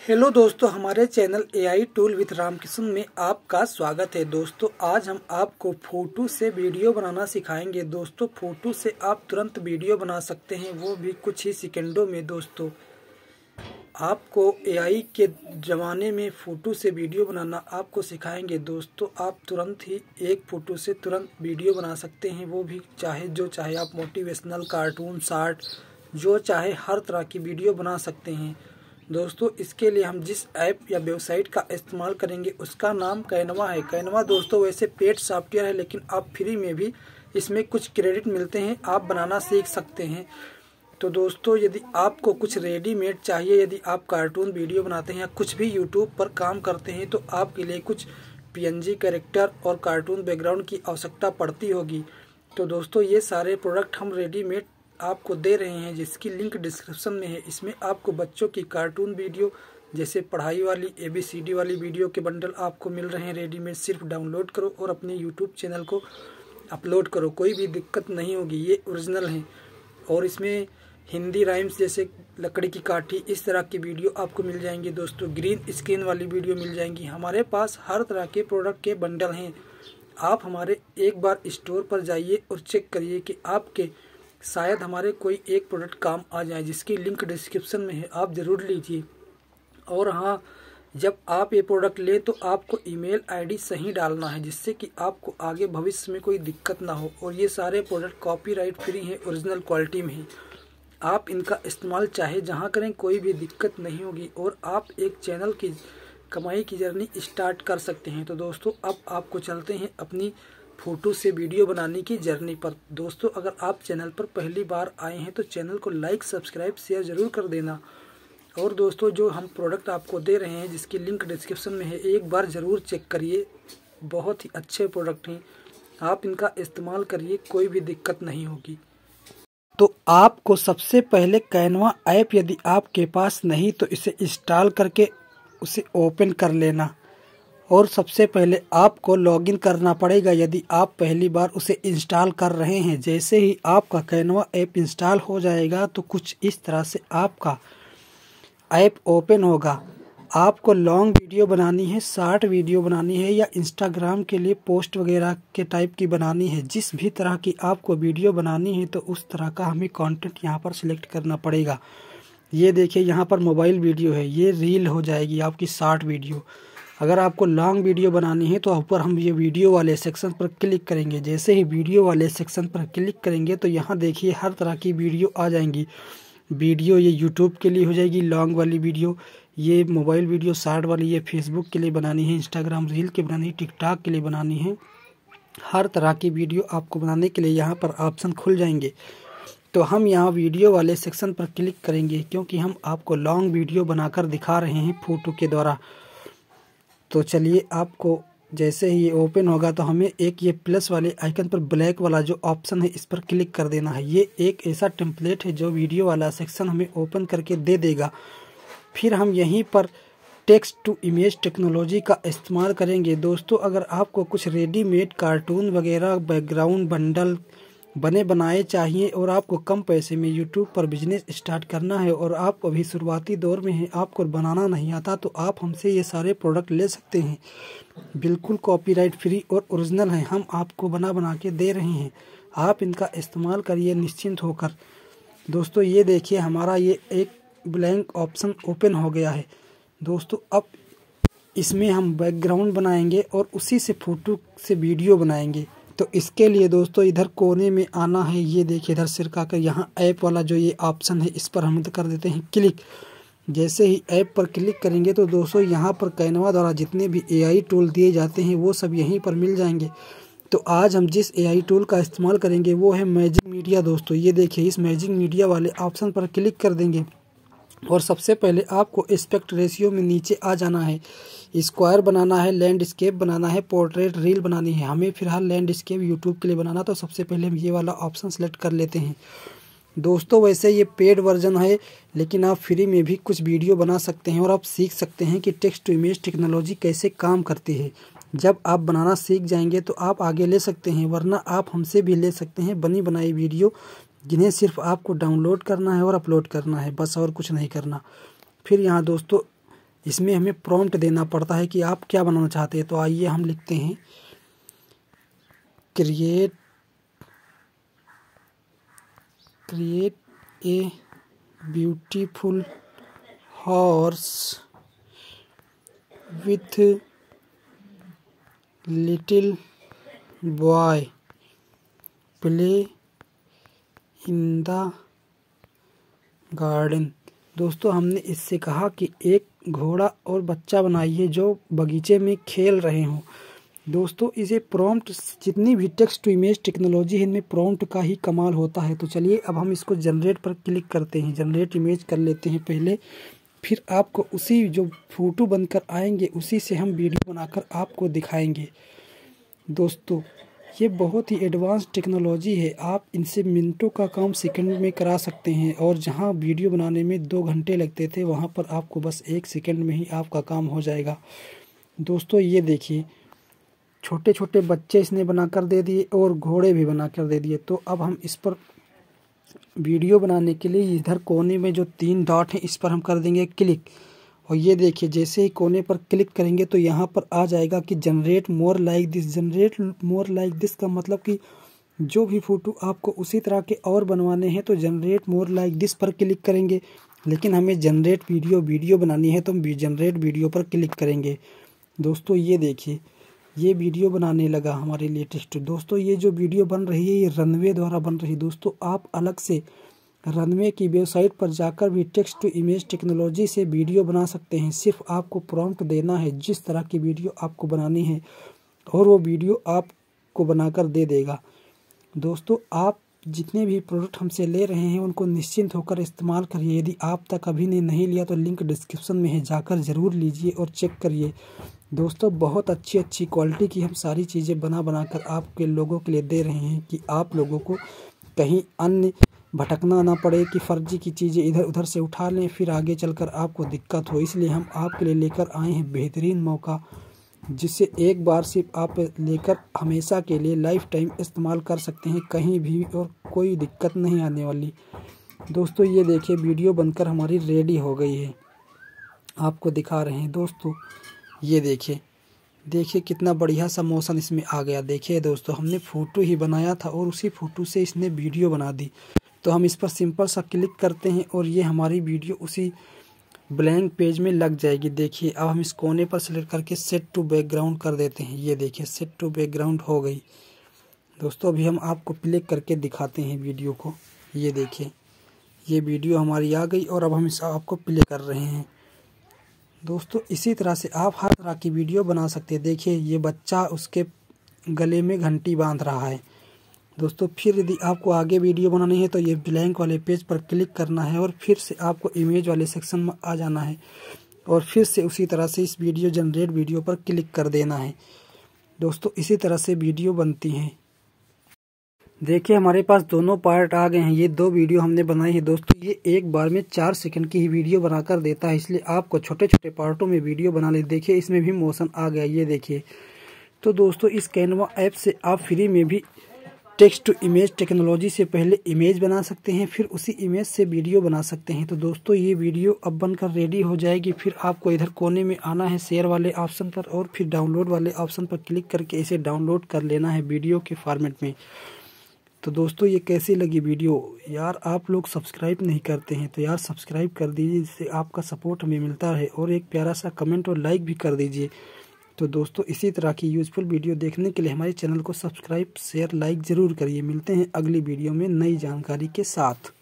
Hello दोस्तों, हमारे channel A I tool with Ramkishan में आपका स्वागत है। दोस्तों, आज हम आपको फ़ोटो से वीडियो बनाना सिखाएँगे। दोस्तों, फ़ोटो से आप तुरंत वीडियो बना सकते हैं, वो भी कुछ ही सेकंडों में। दोस्तों, आपको ए आई के ज़माने में फ़ोटो से वीडियो बनाना आपको सिखाएँगे। दोस्तों, आप तुरंत ही एक फ़ोटो से तुरंत वीडियो बना सकते हैं, वो भी चाहे जो चाहे आप मोटिवेशनल कार्टून शार्ट जो चाहे हर तरह की वीडियो बना सकते हैं। दोस्तों, इसके लिए हम जिस ऐप या वेबसाइट का इस्तेमाल करेंगे, उसका नाम कैनवा है। कैनवा दोस्तों, वैसे पेड सॉफ्टवेयर है, लेकिन आप फ्री में भी इसमें कुछ क्रेडिट मिलते हैं, आप बनाना सीख सकते हैं। तो दोस्तों, यदि आपको कुछ रेडीमेड चाहिए, यदि आप कार्टून वीडियो बनाते हैं या कुछ भी यूट्यूब पर काम करते हैं तो आपके लिए कुछ पीएनजी कैरेक्टर और कार्टून बैकग्राउंड की आवश्यकता पड़ती होगी। तो दोस्तों, ये सारे प्रोडक्ट हम रेडीमेड आपको दे रहे हैं, जिसकी लिंक डिस्क्रिप्शन में है। इसमें आपको बच्चों की कार्टून वीडियो, जैसे पढ़ाई वाली ए बी सी डी वाली वीडियो के बंडल आपको मिल रहे हैं। रेडीमेड सिर्फ़ डाउनलोड करो और अपने यूट्यूब चैनल को अपलोड करो। कोई भी दिक्कत नहीं होगी, ये ओरिजिनल हैं। और इसमें हिंदी राइम्स जैसे लकड़ी की काठी, इस तरह की वीडियो आपको मिल जाएँगी। दोस्तों ग्रीन स्क्रीन वाली वीडियो मिल जाएँगी। हमारे पास हर तरह के प्रोडक्ट के बंडल हैं। आप हमारे एक बार स्टोर पर जाइए और चेक करिए कि आपके शायद हमारे कोई एक प्रोडक्ट काम आ जाए जिसकी लिंक डिस्क्रिप्शन में है, आप ज़रूर लीजिए। और हाँ जब आप ये प्रोडक्ट लें तो आपको ईमेल आईडी सही डालना है, जिससे कि आपको आगे भविष्य में कोई दिक्कत ना हो। और ये सारे प्रोडक्ट कॉपीराइट फ्री हैं, ओरिजिनल क्वालिटी में ही। आप इनका इस्तेमाल चाहे जहाँ करें, कोई भी दिक्कत नहीं होगी। और आप एक चैनल की कमाई की जर्नी स्टार्ट कर सकते हैं। तो दोस्तों, अब आपको चलते हैं अपनी फ़ोटो से वीडियो बनाने की जर्नी पर। दोस्तों, अगर आप चैनल पर पहली बार आए हैं तो चैनल को लाइक, सब्सक्राइब, शेयर ज़रूर कर देना। और दोस्तों, जो हम प्रोडक्ट आपको दे रहे हैं, जिसकी लिंक डिस्क्रिप्शन में है, एक बार ज़रूर चेक करिए। बहुत ही अच्छे प्रोडक्ट हैं। आप इनका इस्तेमाल करिए, कोई भी दिक्कत नहीं होगी। तो आपको सबसे पहले कैनवा ऐप यदि आपके पास नहीं तो इसे इंस्टॉल करके उसे ओपन कर लेना। और सबसे पहले आपको लॉगिन करना पड़ेगा यदि आप पहली बार उसे इंस्टॉल कर रहे हैं। जैसे ही आपका कैनवा ऐप इंस्टॉल हो जाएगा तो कुछ इस तरह से आपका ऐप ओपन होगा। आपको लॉन्ग वीडियो बनानी है, शार्ट वीडियो बनानी है या इंस्टाग्राम के लिए पोस्ट वगैरह के टाइप की बनानी है। जिस भी तरह की आपको वीडियो बनानी है तो उस तरह का हमें कंटेंट यहाँ पर सिलेक्ट करना पड़ेगा। ये देखिए, यहाँ पर मोबाइल वीडियो है, ये रील हो जाएगी आपकी शार्ट वीडियो अगर आपको लॉन्ग वीडियो बनानी है तो ऊपर हम ये वीडियो वाले सेक्शन पर क्लिक करेंगे। जैसे ही वीडियो वाले सेक्शन पर क्लिक करेंगे तो यहाँ देखिए हर तरह की वीडियो आ जाएँगी। वीडियो ये यूट्यूब के लिए हो जाएगी लॉन्ग वाली वीडियो ये मोबाइल वीडियो शार्ट वाली, ये फेसबुक के लिए बनानी है इंस्टाग्राम रील के बनानी है टिकटॉक के लिए बनानी है। हर तरह की वीडियो आपको बनाने के लिए यहाँ पर ऑप्शन खुल जाएँगे। तो हम यहाँ वीडियो वाले सेक्शन पर क्लिक करेंगे, क्योंकि हम आपको लॉन्ग वीडियो बनाकर दिखा रहे हैं फ़ोटो के द्वारा। तो चलिए आपको जैसे ही ये ओपन होगा तो हमें एक ये प्लस वाले आइकन पर ब्लैक वाला जो ऑप्शन है, इस पर क्लिक कर देना है। ये एक ऐसा टेम्पलेट है जो वीडियो वाला सेक्शन हमें ओपन करके दे देगा। फिर हम यहीं पर टेक्स्ट टू इमेज टेक्नोलॉजी का इस्तेमाल करेंगे। दोस्तों, अगर आपको कुछ रेडीमेड कार्टून वगैरह बैकग्राउंड बंडल बने बनाए चाहिए और आपको कम पैसे में यूट्यूब पर बिज़नेस स्टार्ट करना है और आप अभी शुरुआती दौर में हैं, आपको बनाना नहीं आता तो आप हमसे ये सारे प्रोडक्ट ले सकते हैं। बिल्कुल कॉपीराइट फ्री और ओरिजिनल हैं। हम आपको बना बना के दे रहे हैं। आप इनका इस्तेमाल करिए निश्चिंत होकर। दोस्तों, ये देखिए, हमारा ये एक ब्लैंक ऑप्शन ओपन हो गया है। दोस्तों, अब इसमें हम बैकग्राउंड बनाएँगे और उसी से फ़ोटो से वीडियो बनाएँगे। तो इसके लिए दोस्तों इधर कोने में आना है। ये देखिए इधर सिर का कर यहाँ ऐप वाला जो ये ऑप्शन है, इस पर हम कर देते हैं क्लिक। जैसे ही ऐप पर क्लिक करेंगे तो दोस्तों यहाँ पर कैनवा द्वारा जितने भी एआई टूल दिए जाते हैं, वो सब यहीं पर मिल जाएँगे। तो आज हम जिस एआई टूल का इस्तेमाल करेंगे, वो है मैजिक मीडिया दोस्तों। ये देखिए इस मैजिक मीडिया वाले ऑप्शन पर क्लिक कर देंगे। और सबसे पहले आपको एस्पेक्ट रेशियो में नीचे आ जाना है। स्क्वायर बनाना है लैंडस्केप बनाना है पोर्ट्रेट रील बनानी है। हमें फ़िलहाल लैंडस्केप यूट्यूब के लिए बनाना तो सबसे पहले हम ये वाला ऑप्शन सेलेक्ट कर लेते हैं। दोस्तों, वैसे ये पेड वर्जन है, लेकिन आप फ्री में भी कुछ वीडियो बना सकते हैं और आप सीख सकते हैं कि टेक्स्ट टू इमेज टेक्नोलॉजी कैसे काम करती है। जब आप बनाना सीख जाएँगे तो आप आगे ले सकते हैं, वरना आप हमसे भी ले सकते हैं बनी बनाई वीडियो जिन्हें सिर्फ़ आपको डाउनलोड करना है और अपलोड करना है, बस और कुछ नहीं करना। फिर यहाँ दोस्तों, इसमें हमें प्रॉम्प्ट देना पड़ता है कि आप क्या बनाना चाहते हैं। तो आइए हम लिखते हैं। Create create a beautiful horse with little boy play in the garden. दोस्तों, हमने इससे कहा कि एक घोड़ा और बच्चा बनाइए जो बगीचे में खेल रहे हों। दोस्तों, इसे प्रॉम्प्ट जितनी भी टेक्स्ट टू इमेज टेक्नोलॉजी है, इनमें प्रॉम्प्ट का ही कमाल होता है। तो चलिए, अब हम इसको जनरेट पर क्लिक करते हैं। जनरेट इमेज कर लेते हैं पहले। फिर आपको उसी जो फ़ोटो बनकर आएँगे, उसी से हम वीडियो बनाकर आपको दिखाएँगे। दोस्तों ये बहुत ही एडवांस टेक्नोलॉजी है। आप इनसे मिनटों का काम सेकंड में करा सकते हैं और जहाँ वीडियो बनाने में दो घंटे लगते थे, वहाँ पर आपको बस एक सेकंड में ही आपका काम हो जाएगा। दोस्तों, ये देखिए छोटे छोटे बच्चे इसने बनाकर दे दिए और घोड़े भी बनाकर दे दिए। तो अब हम इस पर वीडियो बनाने के लिए इधर कोने में जो तीन डॉट हैं, इस पर हम कर देंगे क्लिक और ये देखिए, जैसे ही कोने पर क्लिक करेंगे तो यहाँ पर आ जाएगा कि generate more like this generate more like this का मतलब कि जो भी फ़ोटो आपको उसी तरह के और बनवाने हैं तो जनरेट मोर लाइक दिस पर क्लिक करेंगे। लेकिन हमें जनरेट वीडियो वीडियो बनानी है तो हम जनरेट वीडियो पर क्लिक करेंगे। दोस्तों, ये देखिए, ये वीडियो बनाने लगा हमारे लेटेस्ट दोस्तों, ये जो वीडियो बन रही है, ये रनवे द्वारा बन रही है। दोस्तों, आप अलग से रनवे की वेबसाइट पर जाकर भी टेक्स्ट टू इमेज टेक्नोलॉजी से वीडियो बना सकते हैं। सिर्फ़ आपको प्रॉम्प्ट देना है, जिस तरह की वीडियो आपको बनानी है, और वो वीडियो आपको बनाकर दे देगा। दोस्तों, आप जितने भी प्रोडक्ट हमसे ले रहे हैं, उनको निश्चिंत होकर इस्तेमाल करिए। यदि आप तक अभी ने नहीं लिया तो लिंक डिस्क्रिप्शन में है, जाकर ज़रूर लीजिए और चेक करिए। दोस्तों, बहुत अच्छी अच्छी क्वालिटी की हम सारी चीज़ें बना बना कर आपके लोगों के लिए दे रहे हैं कि आप लोगों को कहीं अन्य भटकना ना पड़े कि फर्जी की चीज़ें इधर उधर से उठा लें, फिर आगे चलकर आपको दिक्कत हो। इसलिए हम आपके लिए लेकर आए हैं बेहतरीन मौका, जिससे एक बार सिर्फ़ आप लेकर हमेशा के लिए लाइफ टाइम इस्तेमाल कर सकते हैं, कहीं भी और कोई दिक्कत नहीं आने वाली। दोस्तों, ये देखिए, वीडियो बनकर हमारी रेडी हो गई है। आपको दिखा रहे हैं। दोस्तों, ये देखिए देखिए कितना बढ़िया सा मौसम इसमें आ गया। देखिए दोस्तों, हमने फ़ोटो ही बनाया था और उसी फ़ोटो से इसने वीडियो बना दी। तो हम इस पर सिंपल सा क्लिक करते हैं और ये हमारी वीडियो उसी ब्लैंक पेज में लग जाएगी। देखिए, अब हम इस कोने पर सेलेक्ट करके सेट टू बैकग्राउंड कर देते हैं। ये देखिए सेट टू बैकग्राउंड हो गई। दोस्तों, अभी हम आपको प्ले करके दिखाते हैं वीडियो को। ये देखिए, ये वीडियो हमारी आ गई और अब हम इस आपको प्ले कर रहे हैं। दोस्तों, इसी तरह से आप हर तरह की वीडियो बना सकते हैं। देखिए, ये बच्चा उसके गले में घंटी बाँध रहा है। दोस्तों, फिर यदि आपको आगे वीडियो बनानी है तो ये ब्लैंक वाले पेज पर क्लिक करना है और फिर से आपको इमेज वाले सेक्शन में आ जाना है और फिर से उसी तरह से इस वीडियो, जनरेट वीडियो पर क्लिक कर देना है। दोस्तों, इसी तरह से वीडियो बनती हैं। देखिए, हमारे पास दोनों पार्ट आ गए हैं। ये दो वीडियो हमने बनाई है। दोस्तों, ये एक बार में चार सेकंड की ही वीडियो बनाकर देता है, इसलिए आपको छोटे छोटे पार्टों में वीडियो बना ले। देखिए, इसमें भी मोशन आ गया, ये देखिए। तो दोस्तों, इस कैनवा ऐप से आप फ्री में भी टेक्स्ट टू इमेज टेक्नोलॉजी से पहले इमेज बना सकते हैं, फिर उसी इमेज से वीडियो बना सकते हैं। तो दोस्तों, ये वीडियो अब बनकर रेडी हो जाएगी। फिर आपको इधर कोने में आना है शेयर वाले ऑप्शन पर और फिर डाउनलोड वाले ऑप्शन पर क्लिक करके इसे डाउनलोड कर लेना है वीडियो के फॉर्मेट में। तो दोस्तों, ये कैसी लगी वीडियो यार, आप लोग सब्सक्राइब नहीं करते हैं तो यार सब्सक्राइब कर दीजिए, जिससे आपका सपोर्ट हमें मिलता है और एक प्यारा सा कमेंट और लाइक भी कर दीजिए। तो दोस्तों, इसी तरह की यूज़फुल वीडियो देखने के लिए हमारे चैनल को सब्सक्राइब शेयर लाइक ज़रूर करिए। मिलते हैं अगली वीडियो में नई जानकारी के साथ।